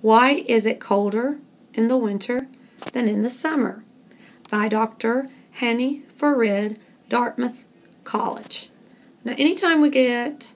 Why is it colder in the winter than in the summer? By Dr. Hany Farid, Dartmouth College. Now, anytime we get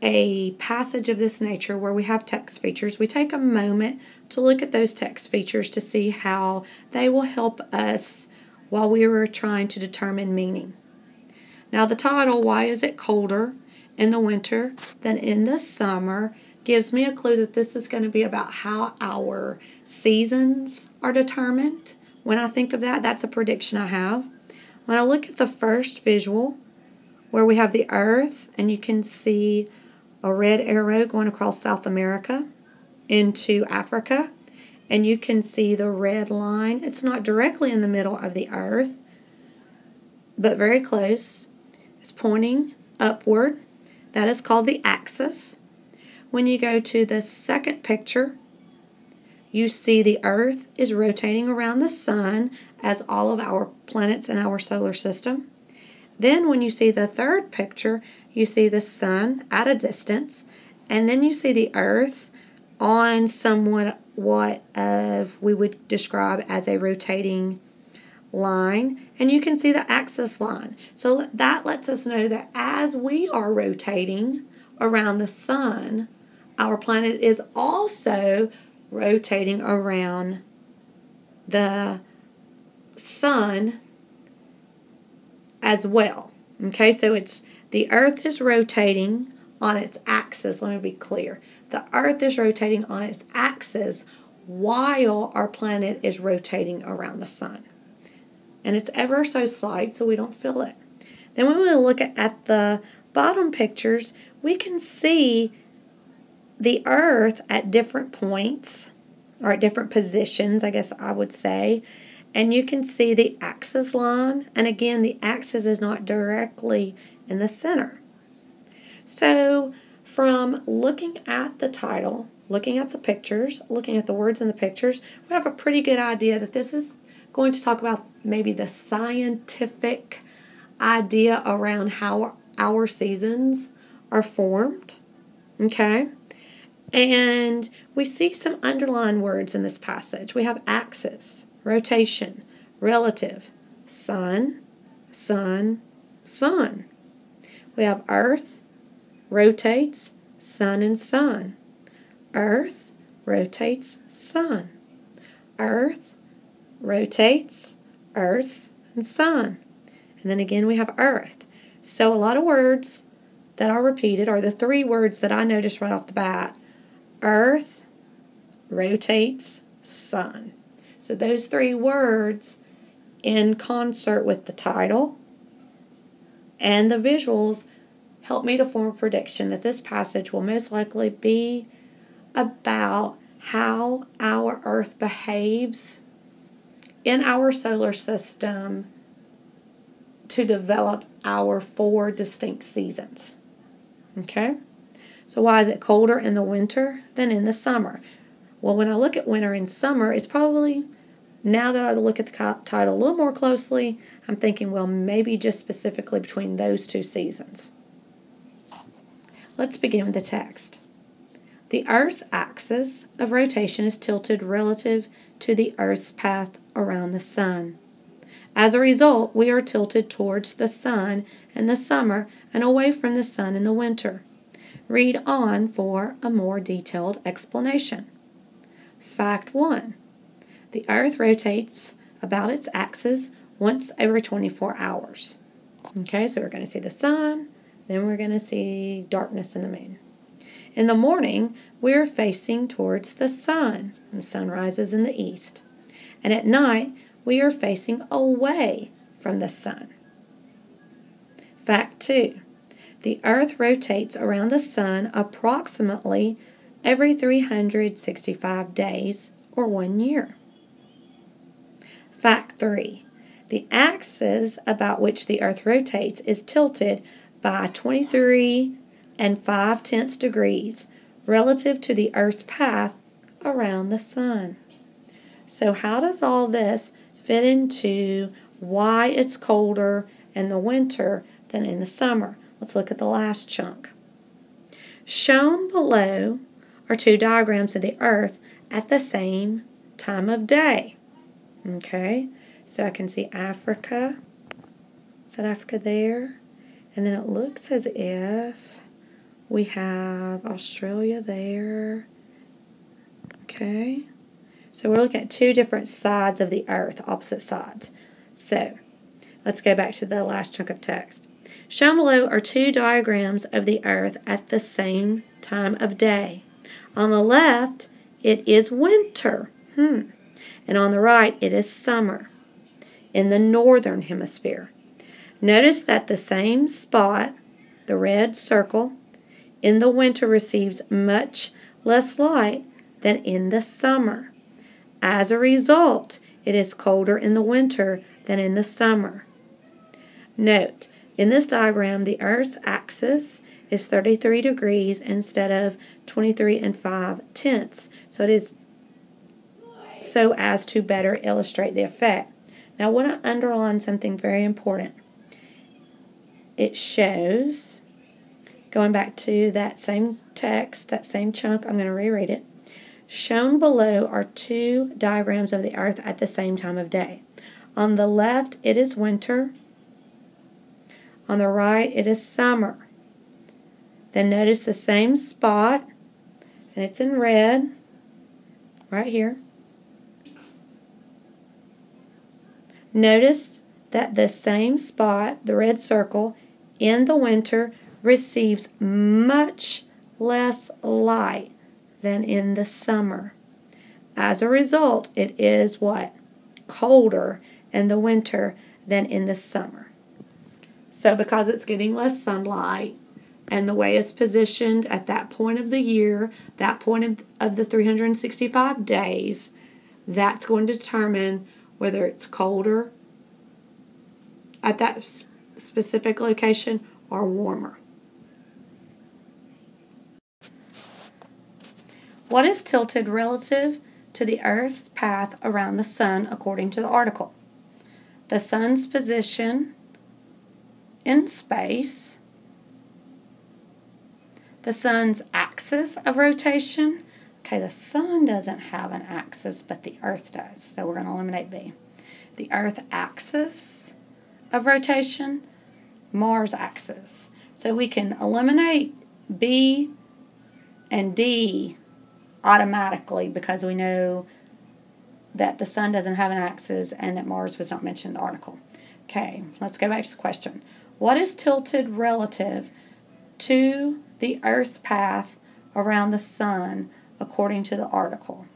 a passage of this nature where we have text features, we take a moment to look at those text features to see how they will help us while we are trying to determine meaning. Now, the title, Why is it colder in the winter than in the summer, gives me a clue that this is going to be about how our seasons are determined. When I think of that, that's a prediction I have. When I look at the first visual, where we have the earth, and you can see a red arrow going across South America into Africa, and you can see the red line. It's not directly in the middle of the earth, but very close. It's pointing upward. That is called the axis. When you go to the second picture, you see the Earth is rotating around the Sun as all of our planets in our solar system. Then, when you see the third picture, you see the Sun at a distance, and then you see the Earth on somewhat what of we would describe as a rotating line, and you can see the axis line. So that lets us know that as we are rotating around the Sun, our planet is also rotating around the sun as well. Okay, so it's the earth is rotating on its axis. Let me be clear. The earth is rotating on its axis while our planet is rotating around the sun. And it's ever so slight, so we don't feel it. Then when we look at, at the bottom pictures, we can see the earth at different points or at different positions, I guess I would say. And you can see the axis line. And again, the axis is not directly in the center. So, from looking at the title, looking at the pictures, looking at the words in the pictures, we have a pretty good idea that this is going to talk about maybe the scientific idea around how our seasons are formed. Okay? And we see some underlined words in this passage. We have axis, rotation, relative, sun, sun, sun. We have earth, rotates, sun and sun. Earth rotates, sun. Earth rotates, earth and sun. And then again we have earth. So a lot of words that are repeated are the three words that I noticed right off the bat Earth rotates sun. So those three words in concert with the title and the visuals help me to form a prediction that this passage will most likely be about how our Earth behaves in our solar system to develop our four distinct seasons. Okay? So, why is it colder in the winter than in the summer? Well, when I look at winter and summer, it's probably now that I look at the title a little more closely, I'm thinking, well, maybe just specifically between those two seasons. Let's begin with the text. The Earth's axis of rotation is tilted relative to the Earth's path around the Sun. As a result, we are tilted towards the Sun in the summer and away from the Sun in the winter. Read on for a more detailed explanation. Fact 1 The Earth rotates about its axis once every 24 hours. Okay, so we're going to see the sun, then we're going to see darkness in the moon. In the morning, we are facing towards the sun, and the sun rises in the east. And at night, we are facing away from the sun. Fact 2 the Earth rotates around the Sun approximately every 365 days or one year. Fact 3. The axis about which the Earth rotates is tilted by 23 and 5 tenths degrees relative to the Earth's path around the Sun. So, how does all this fit into why it's colder in the winter than in the summer? Let's look at the last chunk. Shown below are two diagrams of the earth at the same time of day. Okay, so I can see Africa. Is that Africa there? And then it looks as if we have Australia there. Okay, so we're looking at two different sides of the earth, opposite sides. So let's go back to the last chunk of text. Shown below are two diagrams of the earth at the same time of day. On the left, it is winter. Hmm. And on the right, it is summer in the northern hemisphere. Notice that the same spot, the red circle, in the winter receives much less light than in the summer. As a result, it is colder in the winter than in the summer. Note, in this diagram, the Earth's axis is 33 degrees instead of 23 and 5 tenths. So it is so as to better illustrate the effect. Now I want to underline something very important. It shows, going back to that same text, that same chunk, I'm going to reread it. Shown below are two diagrams of the earth at the same time of day. On the left, it is winter. On the right, it is summer. Then notice the same spot, and it's in red, right here. Notice that the same spot, the red circle, in the winter receives much less light than in the summer. As a result, it is what? Colder in the winter than in the summer. So, because it's getting less sunlight and the way it's positioned at that point of the year, that point of, of the 365 days, that's going to determine whether it's colder at that specific location or warmer. What is tilted relative to the Earth's path around the Sun according to the article? The Sun's position in space, the Sun's axis of rotation. Okay, the Sun doesn't have an axis, but the Earth does, so we're going to eliminate B. The Earth axis of rotation, Mars axis. So we can eliminate B and D automatically because we know that the sun doesn't have an axis and that Mars was not mentioned in the article. Okay, let's go back to the question. What is tilted relative to the Earth's path around the sun according to the article?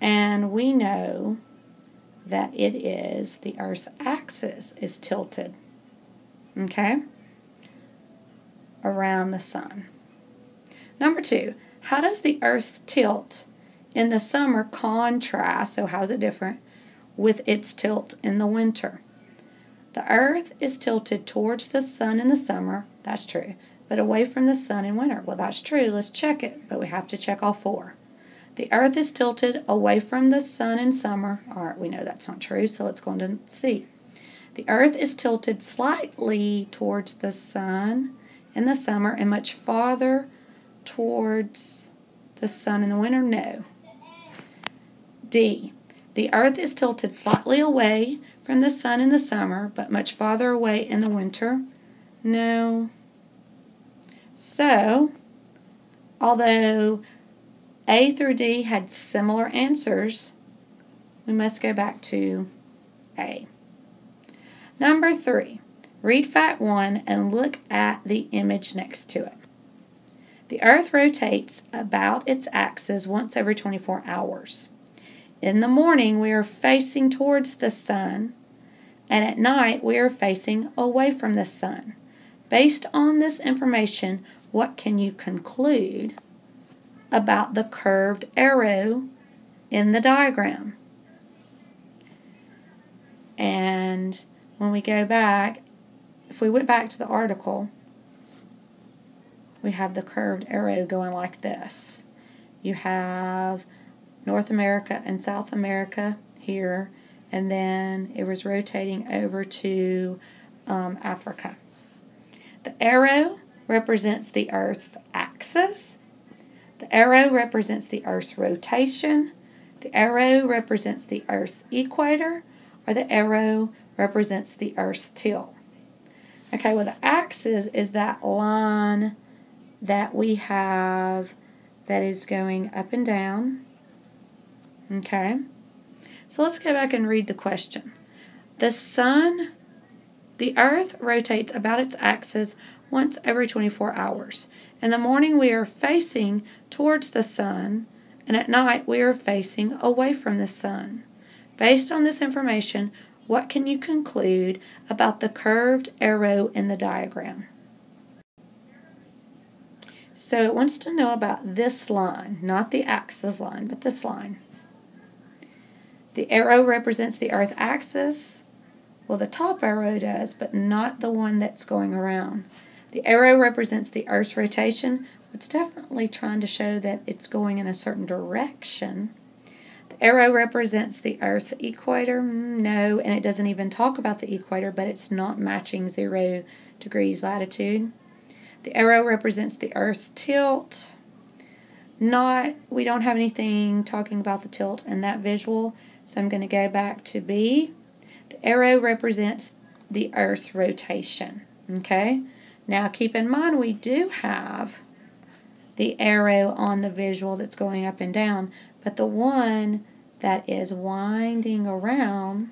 And we know that it is the Earth's axis is tilted, okay, around the sun. Number two, how does the Earth's tilt in the summer contrast, so how's it different, with its tilt in the winter? The Earth is tilted towards the sun in the summer, that's true, but away from the sun in winter. Well, that's true, let's check it, but we have to check all four. The Earth is tilted away from the sun in summer. All right, we know that's not true, so let's go on to see. The Earth is tilted slightly towards the sun in the summer and much farther towards the sun in the winter. No. D. The Earth is tilted slightly away from the sun in the summer, but much farther away in the winter. No. So, although a through D had similar answers. We must go back to A. Number three, read Fact 1 and look at the image next to it. The Earth rotates about its axis once every 24 hours. In the morning, we are facing towards the sun, and at night, we are facing away from the sun. Based on this information, what can you conclude about the curved arrow in the diagram. And when we go back, if we went back to the article, we have the curved arrow going like this. You have North America and South America here, and then it was rotating over to um, Africa. The arrow represents the Earth's axis, The arrow represents the Earth's rotation, the arrow represents the Earth's equator, or the arrow represents the Earth's tilt. Okay, well, the axis is that line that we have that is going up and down. Okay, so let's go back and read the question. The sun, the earth rotates about its axis once every 24 hours. In the morning, we are facing towards the sun, and at night, we are facing away from the sun. Based on this information, what can you conclude about the curved arrow in the diagram? So it wants to know about this line, not the axis line, but this line. The arrow represents the earth axis. Well, the top arrow does, but not the one that's going around. The arrow represents the earth's rotation. It's definitely trying to show that it's going in a certain direction. The arrow represents the earth's equator. Mm, no, and it doesn't even talk about the equator, but it's not matching zero degrees latitude. The arrow represents the earth's tilt. Not, we don't have anything talking about the tilt in that visual. So I'm going to go back to B. The arrow represents the Earth's rotation. Okay? Now keep in mind we do have the arrow on the visual that's going up and down, but the one that is winding around,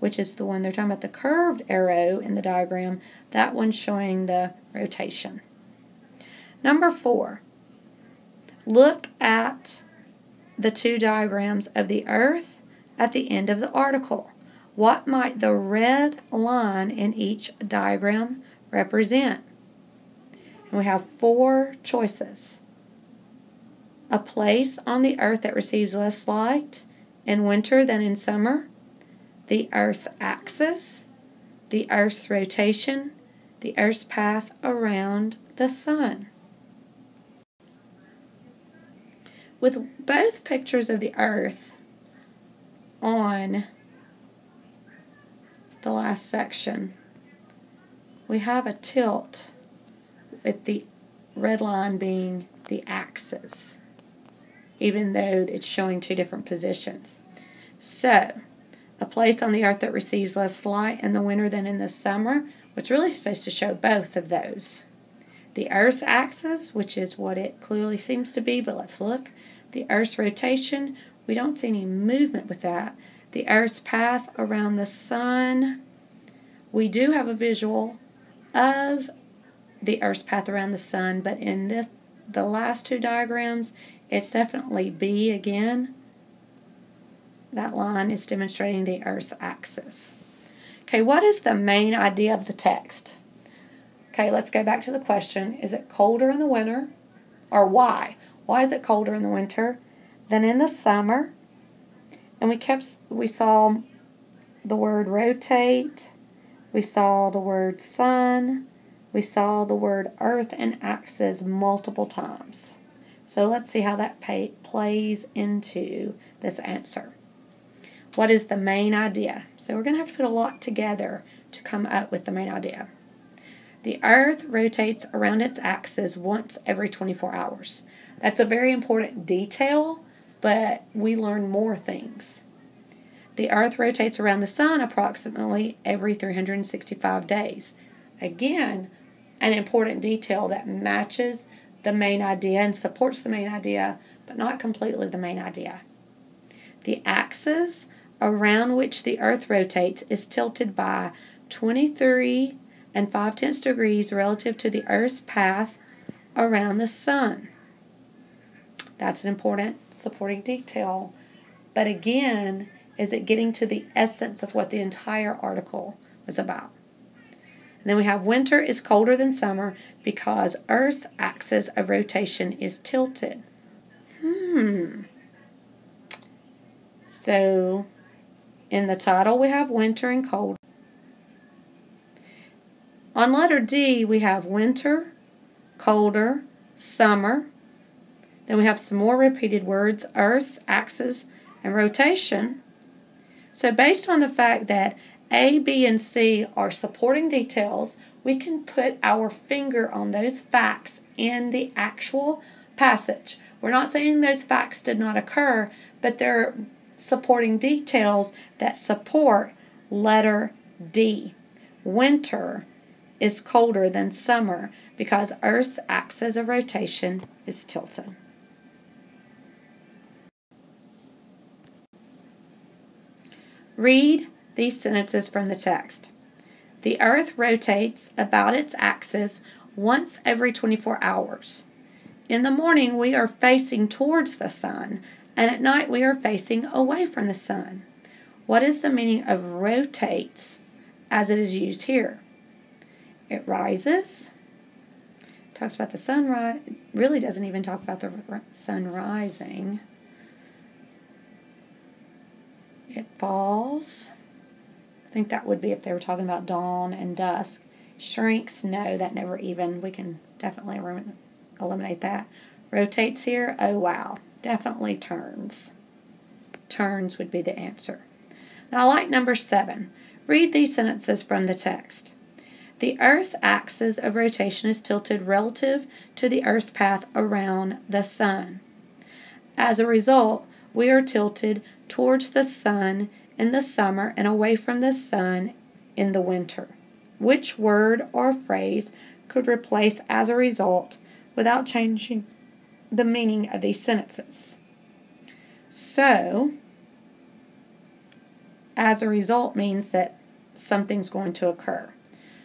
which is the one they're talking about, the curved arrow in the diagram, that one's showing the rotation. Number four, look at the two diagrams of the Earth at the end of the article. What might the red line in each diagram represent? And we have four choices. A place on the Earth that receives less light in winter than in summer, the Earth's axis, the Earth's rotation, the Earth's path around the Sun. With both pictures of the Earth on the last section, we have a tilt with the red line being the axis, even though it's showing two different positions. So, a place on the earth that receives less light in the winter than in the summer, which really is supposed to show both of those. The Earth's axis, which is what it clearly seems to be, but let's look, the Earth's rotation, we don't see any movement with that. The Earth's path around the sun, we do have a visual of the Earth's path around the sun, but in this the last two diagrams, it's definitely B again. That line is demonstrating the Earth's axis. Okay, what is the main idea of the text? Okay, let's go back to the question. Is it colder in the winter? Or why? Why is it colder in the winter than in the summer? And we kept we saw the word rotate, we saw the word sun, we saw the word earth and axis multiple times. So let's see how that pay, plays into this answer. What is the main idea? So we're going to have to put a lot together to come up with the main idea. The earth rotates around its axis once every 24 hours. That's a very important detail, but we learn more things. The Earth rotates around the Sun approximately every 365 days. Again, an important detail that matches the main idea and supports the main idea, but not completely the main idea. The axis around which the Earth rotates is tilted by 23 and 5 tenths degrees relative to the Earth's path around the Sun. That's an important supporting detail. But again, is it getting to the essence of what the entire article was about? And then we have winter is colder than summer because Earth's axis of rotation is tilted. Hmm. So in the title we have winter and cold. On letter D we have winter, colder, summer, then we have some more repeated words, earth, axis, and rotation. So based on the fact that A, B, and C are supporting details, we can put our finger on those facts in the actual passage. We're not saying those facts did not occur, but they're supporting details that support letter D. Winter is colder than summer because Earth's axis of rotation is tilted. Read these sentences from the text. The Earth rotates about its axis once every 24 hours. In the morning, we are facing towards the sun, and at night, we are facing away from the sun. What is the meaning of rotates as it is used here? It rises, talks about the sunrise, really doesn't even talk about the sun rising. It falls. I think that would be if they were talking about dawn and dusk. Shrinks, no, that never even, we can definitely eliminate that. Rotates here, oh wow, definitely turns. Turns would be the answer. Now I like number seven. Read these sentences from the text. The Earth's axis of rotation is tilted relative to the Earth's path around the Sun. As a result, we are tilted towards the Sun in the summer and away from the Sun in the winter. Which word or phrase could replace as a result without changing the meaning of these sentences? So, as a result means that something's going to occur.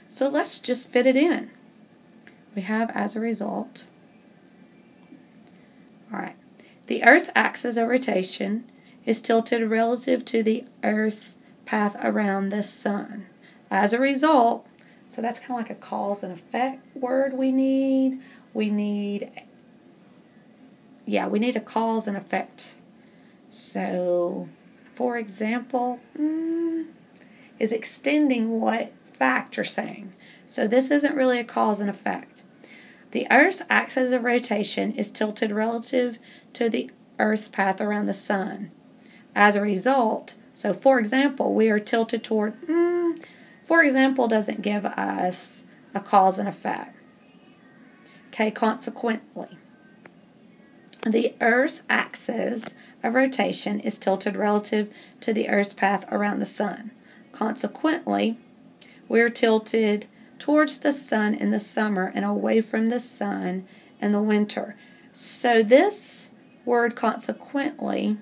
So let's just fit it in. We have as a result. All right. The Earth's axis of rotation is tilted relative to the Earth's path around the sun. As a result, so that's kind of like a cause and effect word we need. We need, yeah, we need a cause and effect. So, for example, mm, is extending what fact you're saying. So this isn't really a cause and effect. The Earth's axis of rotation is tilted relative to the Earth's path around the sun. As a result, so for example, we are tilted toward, mm, for example, doesn't give us a cause and effect. Okay, consequently, the Earth's axis of rotation is tilted relative to the Earth's path around the sun. Consequently, we're tilted towards the sun in the summer and away from the sun in the winter. So this word consequently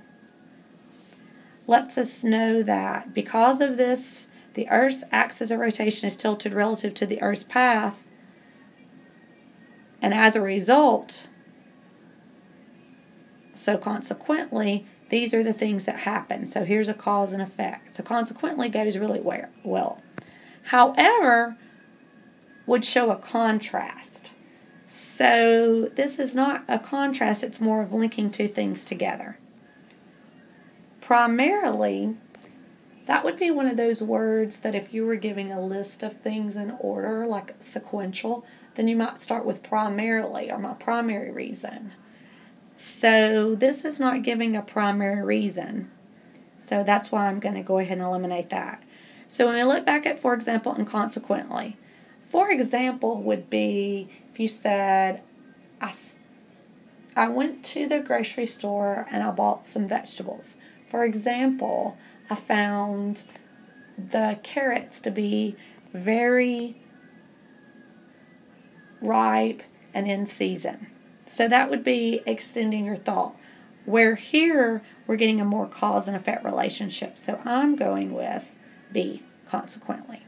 lets us know that because of this, the Earth's axis of rotation is tilted relative to the Earth's path, and as a result, so consequently, these are the things that happen. So here's a cause and effect. So consequently goes really well. However, would show a contrast. So this is not a contrast, it's more of linking two things together. Primarily, that would be one of those words that if you were giving a list of things in order, like sequential, then you might start with primarily or my primary reason. So this is not giving a primary reason. So that's why I'm going to go ahead and eliminate that. So when we look back at for example and consequently, for example would be if you said, I, I went to the grocery store and I bought some vegetables. For example, I found the carrots to be very ripe and in season. So that would be extending your thought. Where here we're getting a more cause and effect relationship. So I'm going with B, consequently.